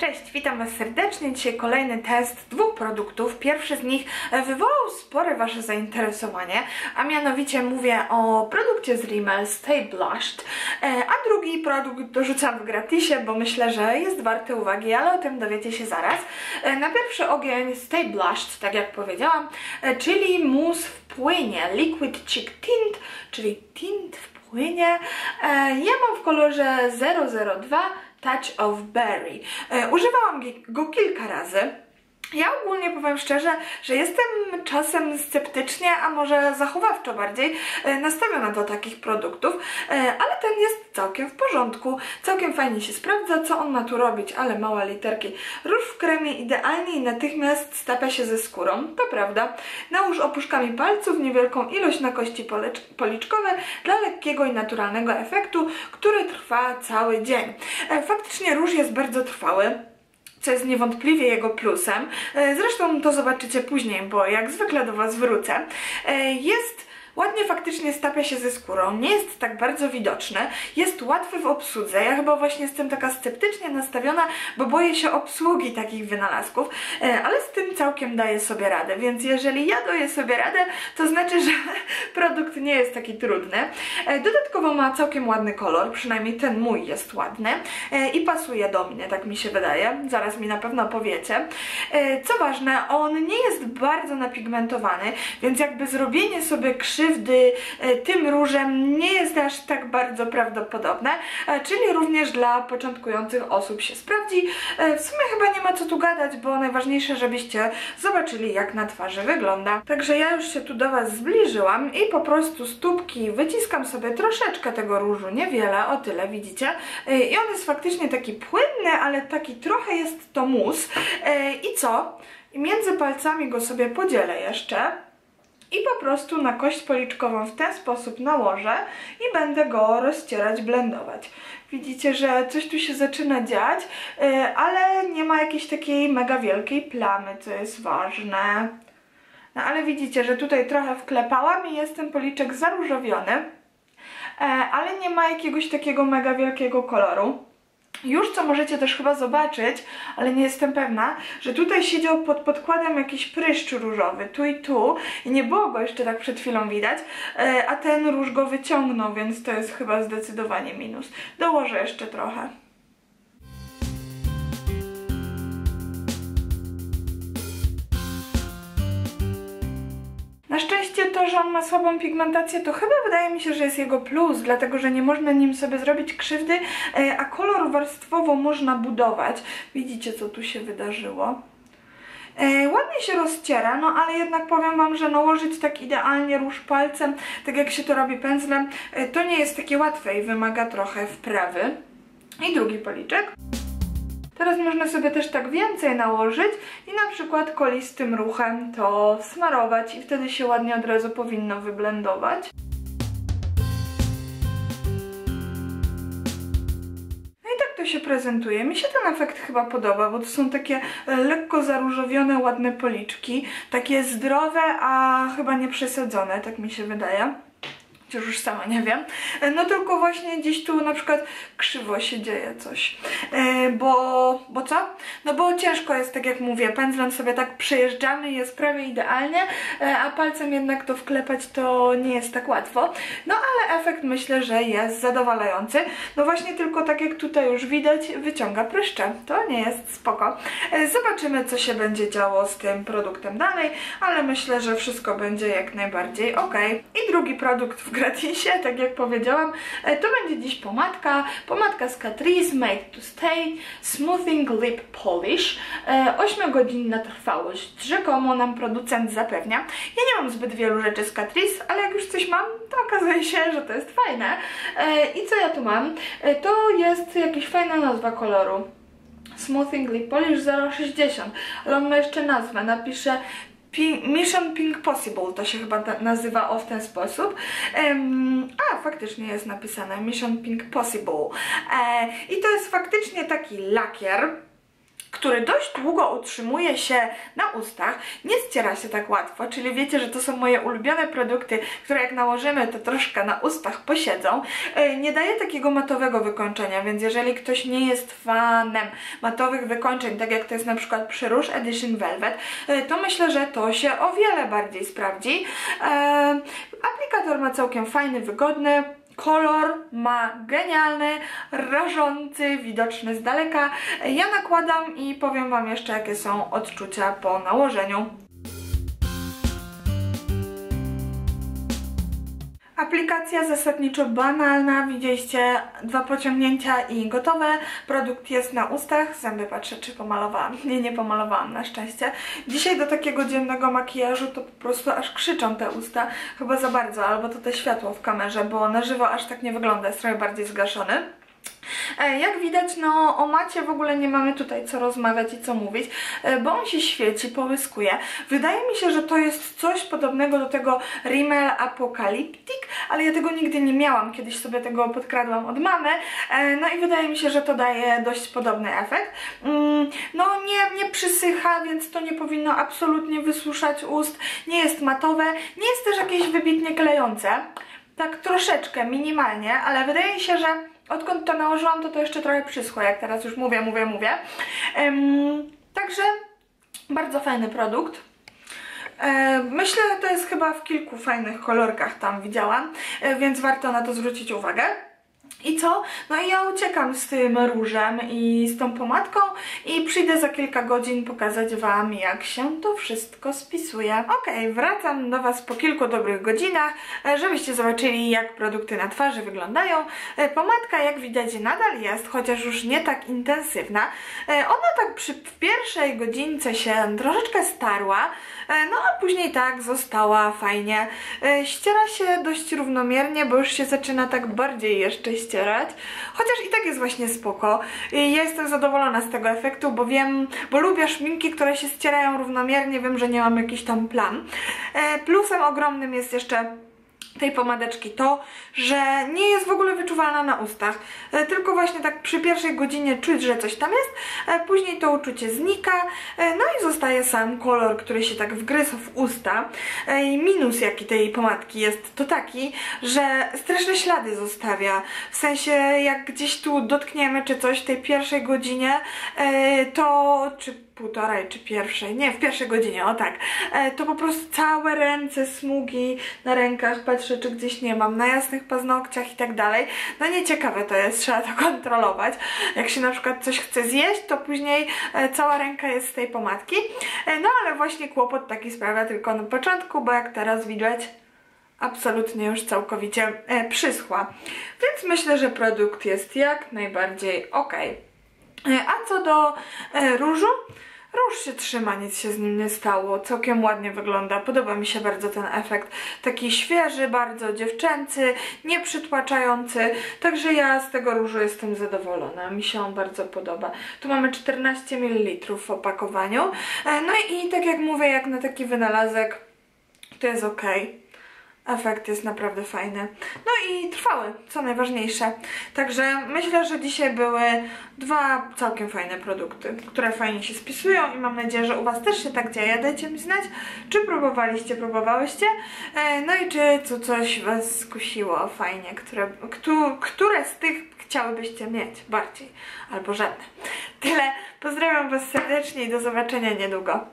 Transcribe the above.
Cześć, witam Was serdecznie. Dzisiaj kolejny test dwóch produktów. Pierwszy z nich wywołał spore Wasze zainteresowanie, a mianowicie mówię o produkcie z Rimmel Stay Blushed, a drugi produkt dorzucam w gratisie, bo myślę, że jest warty uwagi, ale o tym dowiecie się zaraz. Na pierwszy ogień Stay Blushed, tak jak powiedziałam, czyli mus w płynie Liquid Cheek Tint, czyli tint w płynie. Ja mam w kolorze 002 Touch of Berry. E, używałam go kilka razy. Ja ogólnie powiem szczerze, że jestem czasem sceptycznie, a może zachowawczo bardziej e, nastawiona do takich produktów, e, ale ten jest całkiem w porządku, całkiem fajnie się sprawdza, co on ma tu robić, ale małe literki. Róż w kremie idealnie i natychmiast stapia się ze skórą, to prawda. Nałóż opuszkami palców niewielką ilość na kości policzkowe dla lekkiego i naturalnego efektu, który trwa cały dzień. E, faktycznie róż jest bardzo trwały, co jest niewątpliwie jego plusem. E, zresztą to zobaczycie później, bo jak zwykle do Was wrócę. E, jest Ładnie faktycznie stapia się ze skórą, nie jest tak bardzo widoczny, jest łatwy w obsłudze. Ja chyba właśnie jestem taka sceptycznie nastawiona, bo boję się obsługi takich wynalazków, e, ale z tym całkiem daję sobie radę, więc jeżeli ja daję sobie radę, to znaczy, że produkt nie jest taki trudny. E, dodatkowo ma całkiem ładny kolor, przynajmniej ten mój jest ładny e, i pasuje do mnie, tak mi się wydaje. Zaraz mi na pewno powiecie. Co ważne, on nie jest bardzo napigmentowany, więc jakby zrobienie sobie krzywy krzywdy e, tym różem nie jest aż tak bardzo prawdopodobne, e, czyli również dla początkujących osób się sprawdzi. E, w sumie chyba nie ma co tu gadać, bo najważniejsze, żebyście zobaczyli jak na twarzy wygląda. Także ja już się tu do Was zbliżyłam i po prostu stópki wyciskam sobie troszeczkę tego różu, niewiele, o tyle widzicie. I on jest faktycznie taki płynny, ale taki trochę jest to mus. I co? I między palcami go sobie podzielę jeszcze i po prostu na kość policzkową w ten sposób nałożę i będę go rozcierać, blendować. Widzicie, że coś tu się zaczyna dziać, y, ale nie ma jakiejś takiej mega wielkiej plamy, co jest ważne. No ale widzicie, że tutaj trochę wklepałam i jest ten policzek zaróżowiony, e, ale nie ma jakiegoś takiego mega wielkiego koloru. Już co możecie też chyba zobaczyć, ale nie jestem pewna, że tutaj siedział pod podkładem jakiś pryszcz różowy, tu i tu i nie było go jeszcze tak przed chwilą widać, e, a ten róż go wyciągnął, więc to jest chyba zdecydowanie minus. Dołożę jeszcze trochę. Szczęście to, że on ma słabą pigmentację, to chyba wydaje mi się, że jest jego plus, dlatego że nie można nim sobie zrobić krzywdy, e, a kolor warstwowo można budować. Widzicie, co tu się wydarzyło? E, ładnie się rozciera, no ale jednak powiem Wam, że nałożyć tak idealnie róż palcem, tak jak się to robi pędzlem, e, to nie jest takie łatwe i wymaga trochę wprawy. I drugi policzek. Teraz można sobie też tak więcej nałożyć i na przykład kolistym ruchem to smarować i wtedy się ładnie od razu powinno wyblendować. No tak to się prezentuje. Mi się ten efekt chyba podoba, bo to są takie e, lekko zaróżowione, ładne policzki. Takie zdrowe, a chyba nie przesadzone, tak mi się wydaje chociaż już sama nie wiem, no tylko właśnie gdzieś tu na przykład krzywo się dzieje coś, e, bo, bo co? No bo ciężko jest, tak jak mówię, pędzlem sobie tak przejeżdżamy, jest prawie idealnie, e, a palcem jednak to wklepać to nie jest tak łatwo, no ale efekt myślę, że jest zadowalający, no właśnie tylko tak jak tutaj już widać, wyciąga pryszcze, to nie jest spoko. E, zobaczymy, co się będzie działo z tym produktem dalej, ale myślę, że wszystko będzie jak najbardziej ok. I drugi produkt w gratisie, tak jak powiedziałam. E, to będzie dziś pomadka. Pomadka z Catrice Made to Stay Smoothing Lip Polish. 8-godzinna e, trwałość. Rzekomo nam producent zapewnia. Ja nie mam zbyt wielu rzeczy z Catrice, ale jak już coś mam, to okazuje się, że to jest fajne. E, I co ja tu mam? To jest jakaś fajna nazwa koloru. Smoothing Lip Polish 060, ale on ma jeszcze nazwę, napiszę Mission Pink Possible to się chyba nazywa o w ten sposób. Um, a, faktycznie jest napisane Mission Pink Possible. E, I to jest faktycznie taki lakier który dość długo utrzymuje się na ustach, nie ściera się tak łatwo, czyli wiecie, że to są moje ulubione produkty, które jak nałożymy, to troszkę na ustach posiedzą. E, nie daje takiego matowego wykończenia, więc jeżeli ktoś nie jest fanem matowych wykończeń, tak jak to jest na przykład przy Rouge Edition Velvet, e, to myślę, że to się o wiele bardziej sprawdzi. E, aplikator ma całkiem fajny, wygodny, Kolor ma genialny, rażący, widoczny z daleka. Ja nakładam i powiem Wam jeszcze, jakie są odczucia po nałożeniu. Aplikacja zasadniczo banalna, widzieliście dwa pociągnięcia i gotowe. Produkt jest na ustach, zęby patrzę czy pomalowałam. Nie, nie pomalowałam na szczęście. Dzisiaj do takiego dziennego makijażu to po prostu aż krzyczą te usta, chyba za bardzo, albo to te światło w kamerze, bo na żywo aż tak nie wygląda, jest trochę bardziej zgaszony. Jak widać, no o macie w ogóle nie mamy tutaj co rozmawiać i co mówić, e, bo on się świeci, połyskuje. Wydaje mi się, że to jest coś podobnego do tego Rimmel Apocalyptic, ale ja tego nigdy nie miałam, kiedyś sobie tego podkradłam od mamy, e, no i wydaje mi się, że to daje dość podobny efekt. Mm, no nie, nie przysycha, więc to nie powinno absolutnie wysuszać ust, nie jest matowe, nie jest też jakieś wybitnie klejące, tak troszeczkę, minimalnie, ale wydaje mi się, że odkąd to nałożyłam, to to jeszcze trochę przyschło, jak teraz już mówię, mówię, mówię. Um, także bardzo fajny produkt. E, myślę, że to jest chyba w kilku fajnych kolorkach tam widziałam, e, więc warto na to zwrócić uwagę. I co? No i ja uciekam z tym różem i z tą pomadką i przyjdę za kilka godzin pokazać Wam, jak się to wszystko spisuje. Ok, wracam do Was po kilku dobrych godzinach, e, żebyście zobaczyli, jak produkty na twarzy wyglądają. E, pomadka, jak widać, nadal jest, chociaż już nie tak intensywna. E, ona tak przy pierwszej godzince się troszeczkę starła, no a później tak została fajnie. Ściera się dość równomiernie, bo już się zaczyna tak bardziej jeszcze ścierać. Chociaż i tak jest właśnie spoko. I jestem zadowolona z tego efektu, bo wiem, bo lubię szminki, które się ścierają równomiernie. Wiem, że nie mam jakiś tam plan. E, plusem ogromnym jest jeszcze tej pomadeczki to, że nie jest w ogóle wyczuwalna na ustach, e, tylko właśnie tak przy pierwszej godzinie czuć, że coś tam jest, e, później to uczucie znika, e, no i zostaje sam kolor, który się tak wgryzł w usta. I minus jaki tej pomadki jest to taki, że straszne ślady zostawia, w sensie jak gdzieś tu dotkniemy czy coś w tej pierwszej godzinie, to czy półtorej czy pierwszej, nie, w pierwszej godzinie, o tak, e, to po prostu całe ręce, smugi na rękach, patrzę czy gdzieś nie mam, na jasnych paznokciach i tak dalej. No nieciekawe to jest, trzeba to kontrolować. Jak się na przykład coś chce zjeść, to później e, cała ręka jest z tej pomadki. E, no ale właśnie kłopot taki sprawia tylko na początku, bo jak teraz widać, absolutnie już całkowicie e, przyschła. Więc myślę, że produkt jest jak najbardziej ok. A co do e, różu, Róż się trzyma, nic się z nim nie stało, całkiem ładnie wygląda, podoba mi się bardzo ten efekt, taki świeży, bardzo dziewczęcy, nieprzytłaczający, także ja z tego różu jestem zadowolona, mi się on bardzo podoba. Tu mamy 14 ml w opakowaniu, e, no i tak jak mówię, jak na taki wynalazek, to jest ok. Efekt jest naprawdę fajny. No i trwały, co najważniejsze. Także myślę, że dzisiaj były dwa całkiem fajne produkty, które fajnie się spisują i mam nadzieję, że u Was też się tak dzieje. Dajcie mi znać, czy próbowaliście, próbowałyście. E, no i czy co coś Was skusiło fajnie, które, które z tych chciałybyście mieć bardziej, albo żadne. Tyle. Pozdrawiam Was serdecznie i do zobaczenia niedługo.